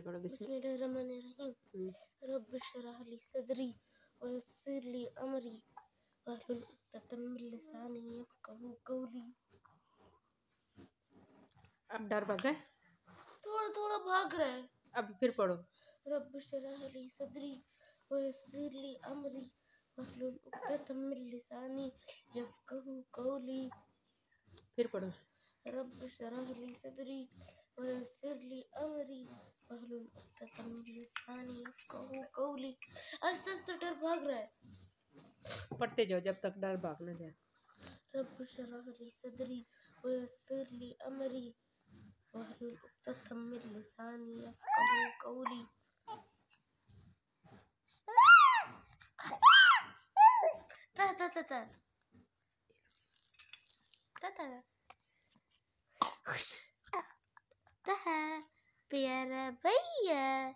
पढ़ो बिस्मिल्लाहिर्रहमानिर्रहीम हम्म। रब शरह ली सदरी व यस्सिर ली अमरी। वहलुल उक़दतम मिन लिसानी यफ़क़हू क़ौली। अब डर भाग गए? थोड़ा थोड़ा भाग रहा है। अब फिर पढ़ो। रब शरह ली सदरी व यस्सिर ली अमरी। वहलुल उक़दतम मिन लिसानी यफ़क़हू क़ौली। फिर पढ़ो। रब शरह ली सदरी यस्सिर ली अमरी वहलुल उक़दतम मिन लिसानी यफ़क़हू क़ौली आस्ते आस्ते डर भाग रहा है पढ़ते जाओ जब तक डर भाग ना जाए। रब शरह ली सदरी व यस्सिर ली अमरी। वहलुल उक़दतम मिन लिसानी यफ़क़हू क़ौली। ta ta ta ta ta ta ta प्यारा भैया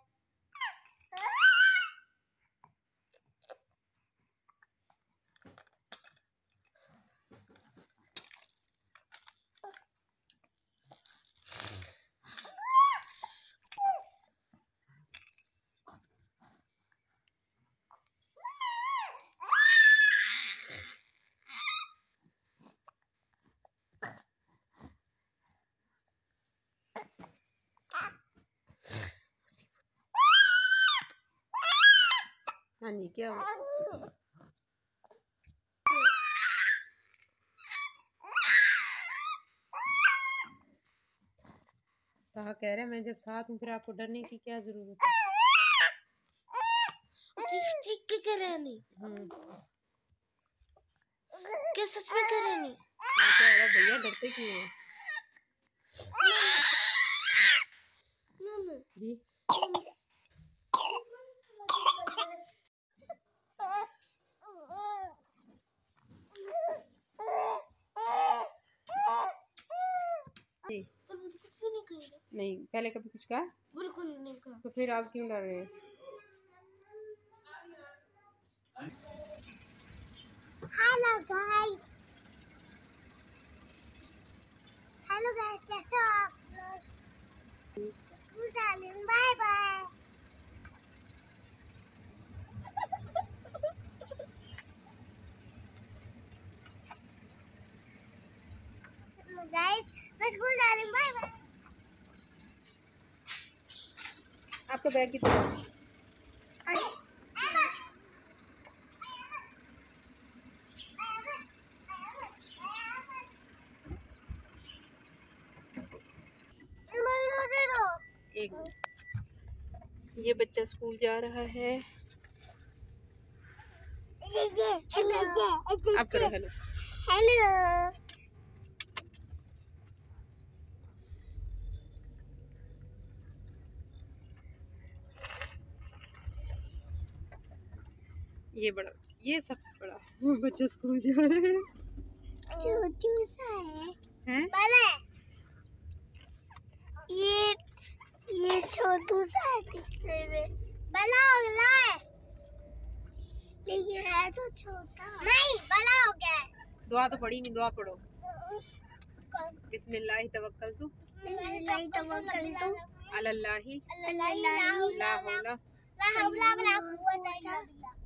क्या हुआ? कहा कह रहे हैं मैं जब साथ हूँ फिर आपको डरने की क्या ज़रूरत है के क्या सच में कह रहे नहीं? भैया डरते क्यों हैं? जी तो मुझे कुछ भी नहीं कहेगा नहीं पहले कभी कुछ कहा? बिल्कुल नहीं कहा। तो फिर आप क्यों डर रहे हैं? हेलो गाइस हेलो गाइस कैसे हो आप लोग? School darling bye bye guys मैं स्कूल डार्लिंग बाय बाय आपका बैग कितना है? एक ये बच्चा स्कूल जा रहा है। आप करो हेलो। हेलो। ये बड़ा ये सबसे बड़ा। वो बच्चा स्कूल जा रहे हैं। छोटू सा है हैं? बड़ा है। ये ये छोटू सा है दिखने में बड़ा हो गया है। लेकिन है तो छोटा। नहीं बड़ा हो गया है। दुआ तो पढ़ी नहीं दुआ पढ़ो। बिस्मिल्लाह तवक्कल तू। नहीं तवक्कल तो। अल्लाही अल्लाह ला हौला। ला हौला वला कुव्वता इल्ला बिल्लाह ला हौला वला कुव्वता इल्ला बिल्लाह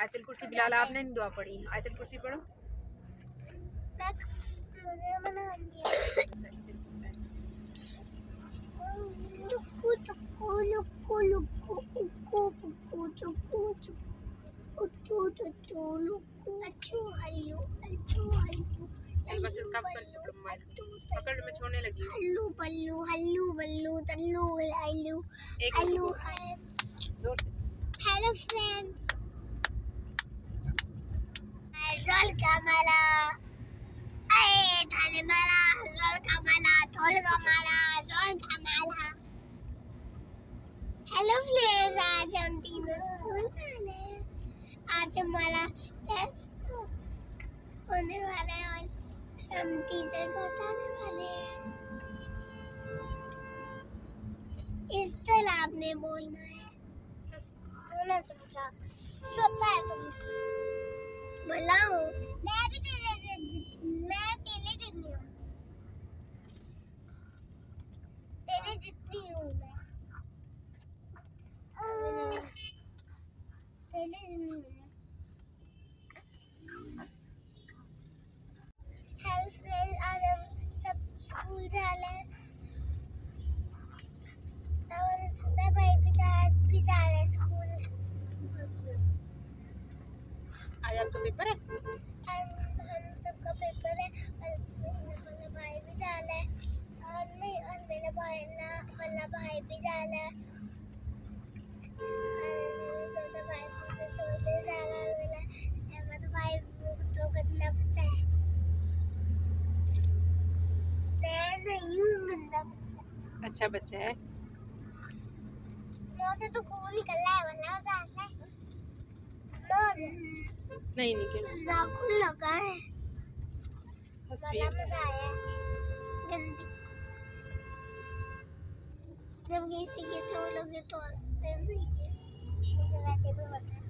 आयतल कुर्सी बिलाल आपने नहीं दुआ पढ़ी आयतल कुर्सी पढ़ो। अच्छू हल्लू अच्छू हल्लू चल बस कब कर पकड़ मैं छोड़ने लगी हल्लू पल्लू हल्लू बल्लू तल्लू ज़ोर से। हेलो फ्रेंड्स जल कमला। अरे थाने माला जल कमला छोल कमला जल कमला। हेलो फ्रेंड्स आज हम तीनों स्कूल वाले आज हमारा टेस्ट होने वाला है हम टीचर को बताने वाले हैं। इस तरह आपने बोलना है। बोलना चुप चाप चुप है तुम। बुलाओ मैं भी तेरे मैं तेरे जितनी हूँ। तेरे जितनी हूँ मैं। हाँ। तेरे जितनी पेपर है? हम सबका पेपर है। और भाई भी जा रहा है। और नहीं और मेरा भाई वाला भाई भी जा रहा है तो तो अच्छा बच्चा है? से तो निकल रहा है वरना है। नहीं निकल नाखून लगा है। बड़ा तस्वीर मज़ा आया गंदी। जब किसी के चोट लगे तो हँसते नहीं मुझे वैसे भी पता है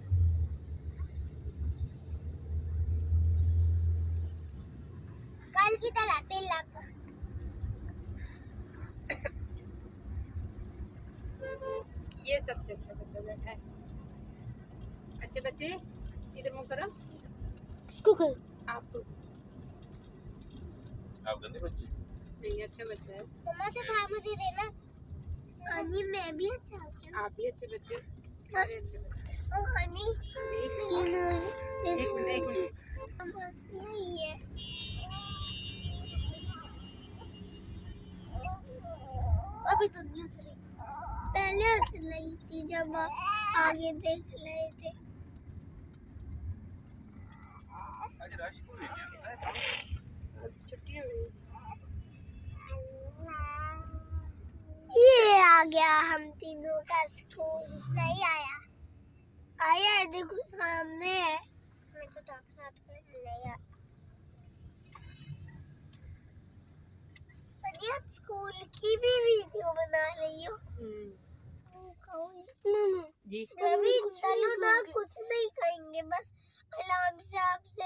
कल की तरह तिलक ये सबसे अच्छा बच्चा बैठा है। अच्छे बच्चे? इधर मुँह करो। इसको कर। आप आप गंदे बच्चे नहीं अच्छा बच्चा है। मम्मा से था मुझे देना। हनी मैं भी अच्छा हूँ आप भी अच्छे बच्चे सारे अच्छे बच्चे ओ हनी जी एक एक मिनट एक मिनट। बस नहीं है अभी तो नहीं हंस रही पहले हंस रही थी जब आप आगे देख रहे थे आज राशि को लेके अब छुट्टी हो गई ये आ गया हम तीनों का स्कूल। नहीं आया। आया है देखो सामने है। मेरे को तो आपके नहीं आया। आप स्कूल की भी वीडियो बना रही हो। हम्म, जी। रवि चलो ना कुछ नहीं कहेंगे बस आराम से आपसे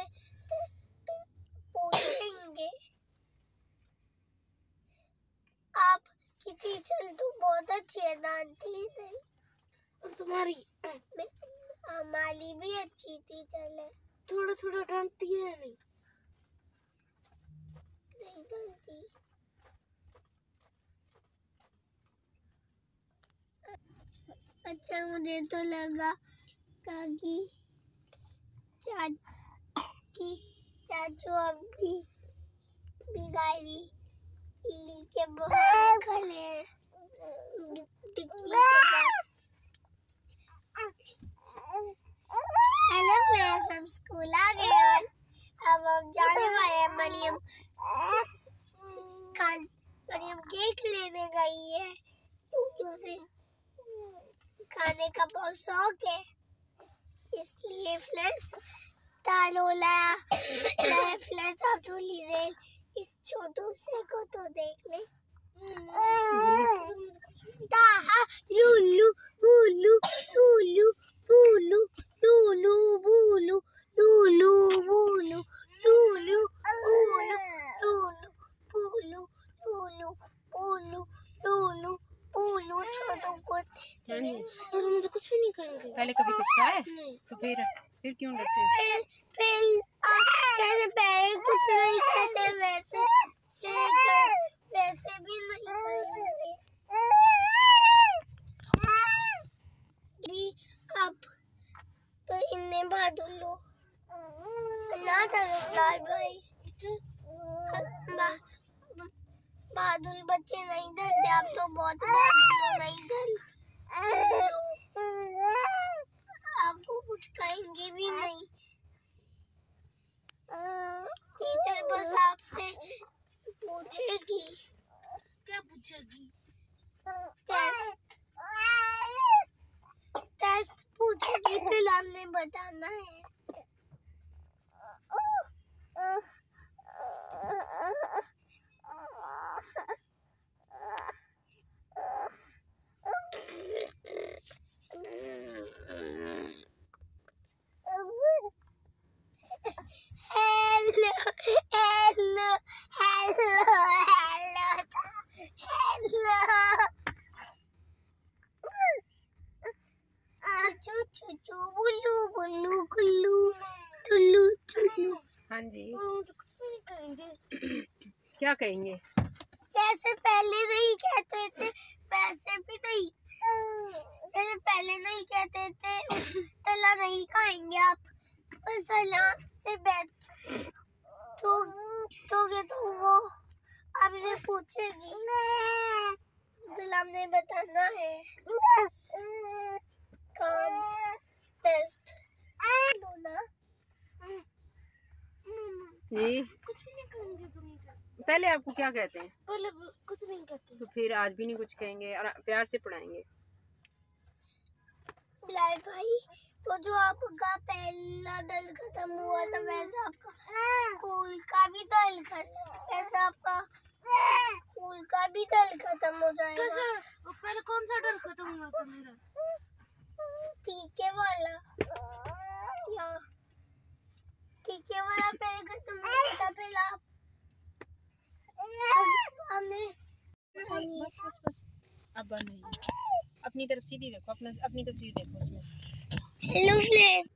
अच्छी है दादी नहीं। और तुम्हारी? हम्म। हमारी भी अच्छी थी चले। थोड़ा थोड़ा डांटती है नहीं? नहीं डांटती। अच्छा मुझे तो लगा काकी चाची चाचू अब भी बिगाड़ी के बहुत खले हैं। हेलो फ्रेंड्स, हम स्कूल आ गए और अब हम जाने वाले हैं मरियम खान मरियम केक लेने गई है। क्योंकि उसे खाने का बहुत शौक है। इसलिए फ्रेंड्स तालोला फ्रेंड्स आप थोड़ी देर इस छोटू से को तो देख ले। You हाँ जी। क्या कहेंगे? जैसे पहले नहीं कहते थे वैसे भी नहीं। जैसे पहले नहीं कहते थे तला नहीं खाएँगे आप। बस आराम से बैठ तो तो दोगे तो वो आपसे पूछेगी। गुलाम ने बताना है। काम टेस्ट जी। कुछ भी नहीं कहेंगे तुम पहले आपको क्या कहते हैं? पहले कुछ नहीं कहते। तो फिर आज भी नहीं कुछ कहेंगे और प्यार से पढ़ाएँगे। बिलाल भाई वो जो आपका पहला दल खत्म हुआ था वैसा आपका स्कूल का भी दल खत्म वैसा आपका स्कूल का भी दल खत्म हो जाएगा। कैसा वो पहले कौन सा डर खत्म हुआ था मेरा? वाला। या। वाला पहले था पहले। हमने बस बस बस अब बंद नहीं अपनी तरफ़ सीधी देखो अपना अपनी तस्वीर देखो उसमें। Hello friends